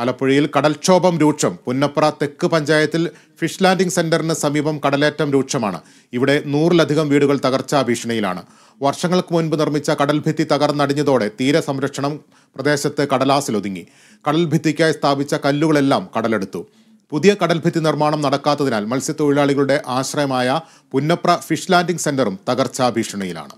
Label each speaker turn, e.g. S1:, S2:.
S1: ആലപ്പുഴയിൽ കടൽക്ഷോഭം രൂക്ഷം. പുന്നപ്ര തെക്ക് പഞ്ചായത്തിൽ ഫിഷ് ലാൻഡിംഗ് സെന്ററിന് സമീപം കടലേറ്റം രൂക്ഷമാണ്. ഇവിടെ നൂറിലധികം വീടുകൾ തകർച്ചാ ഭീഷണിയിലാണ്. വർഷങ്ങൾക്ക് മുൻപ് നിർമ്മിച്ച കടൽഭിത്തി തകർന്നടിഞ്ഞതോടെ തീരസംരക്ഷണം പ്രദേശത്ത് കടലാസിലൊതുങ്ങി കടൽഭിത്തിക്കായി സ്ഥാപിച്ച കല്ലുകളെല്ലാം കടലെടുത്തു. പുതിയ കടൽഭിത്തി നിർമ്മാണം നടക്കാത്തതിനാൽ മത്സ്യത്തൊഴിലാളികളുടെ ആശ്രയമായ പുന്നപ്ര ഫിഷ് ലാൻഡിംഗ് സെന്ററും തകർച്ചാ ഭീഷണിയിലാണ്.